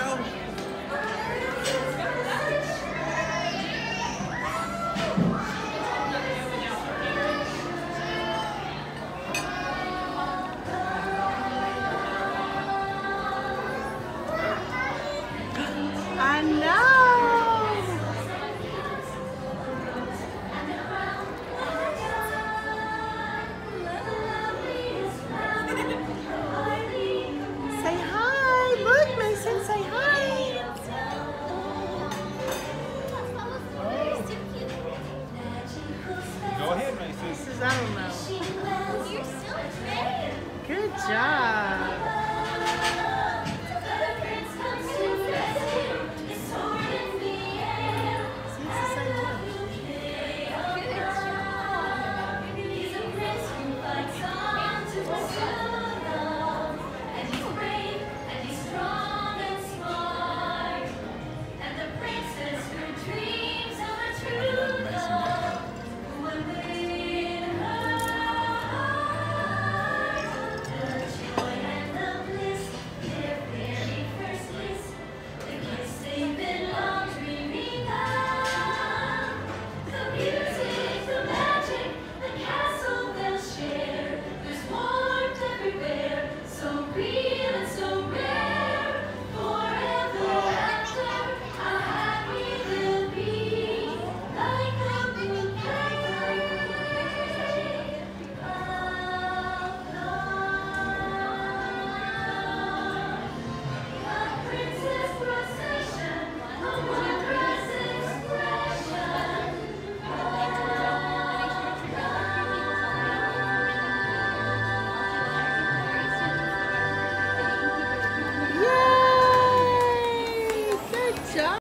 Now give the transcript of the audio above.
show. I don't know. You're so great. Good job.